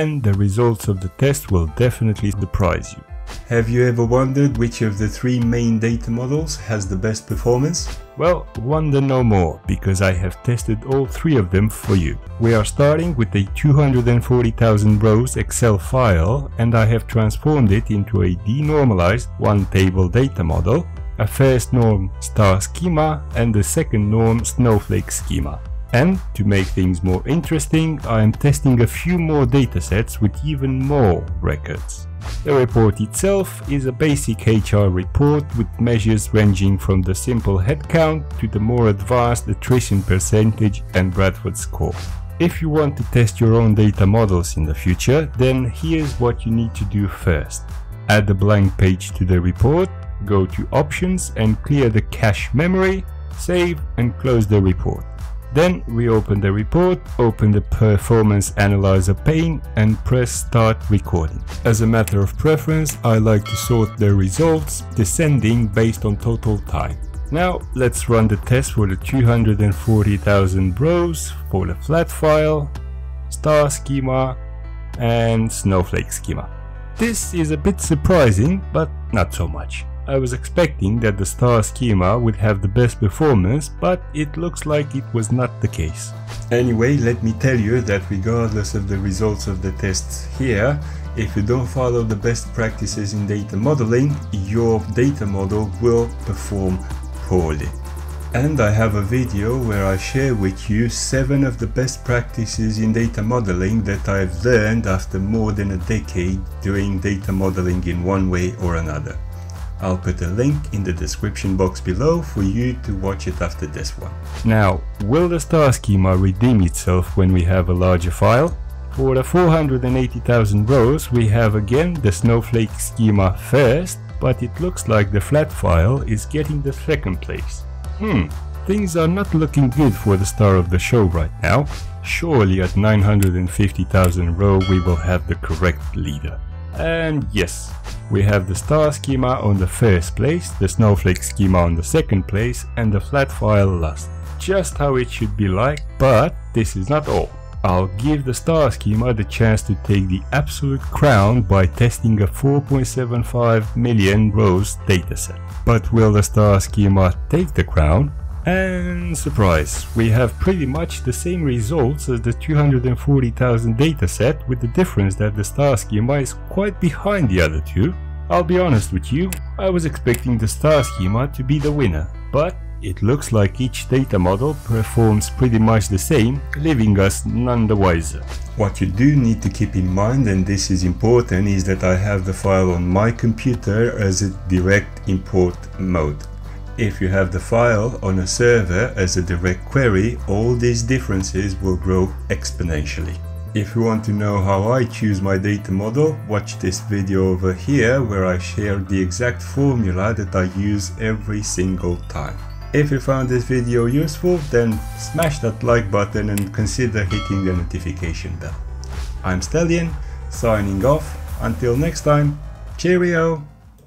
and the results of the test will definitely surprise you. Have you ever wondered which of the three main data models has the best performance? Well, wonder no more, because I have tested all three of them for you. We are starting with a 240,000 rows Excel file and I have transformed it into a denormalized one table data model, a first norm star schema and a second norm snowflake schema. And to make things more interesting, I am testing a few more datasets with even more records. The report itself is a basic HR report with measures ranging from the simple headcount to the more advanced attrition percentage and Bradford score. If you want to test your own data models in the future, then here's what you need to do first. Add a blank page to the report, go to options and clear the cache memory, save and close the report. Then we open the report, open the performance analyzer pane and press start recording. As a matter of preference, I like to sort the results descending based on total time. Now let's run the test for the 240,000 rows for the flat file, star schema and snowflake schema. This is a bit surprising, but not so much. I was expecting that the star schema would have the best performance, but it looks like it was not the case. Anyway, let me tell you that regardless of the results of the tests here, if you don't follow the best practices in data modeling, your data model will perform poorly. And I have a video where I share with you 7 of the best practices in data modeling that I've learned after more than a decade doing data modeling in one way or another. I'll put a link in the description box below for you to watch it after this one. Now, will the star schema redeem itself when we have a larger file? For the 480,000 rows we have again the snowflake schema first, but it looks like the flat file is getting the second place. Hmm, things are not looking good for the star of the show right now. Surely at 950,000 row we will have the correct leader. And yes, we have the star schema on the first place, the snowflake schema on the second place and the flat file last. Just how it should be like, but this is not all. I'll give the star schema the chance to take the absolute crown by testing a 4.75 million rows dataset. But will the star schema take the crown? And surprise, we have pretty much the same results as the 240,000 dataset with the difference that the star schema is quite behind the other two. I'll be honest with you, I was expecting the star schema to be the winner, but it looks like each data model performs pretty much the same, leaving us none the wiser. What you do need to keep in mind, and this is important, is that I have the file on my computer as a direct import mode. If you have the file on a server as a direct query, all these differences will grow exponentially. If you want to know how I choose my data model, watch this video over here where I share the exact formula that I use every single time. If you found this video useful, then smash that like button and consider hitting the notification bell. I'm Stelian, signing off. Until next time, cheerio!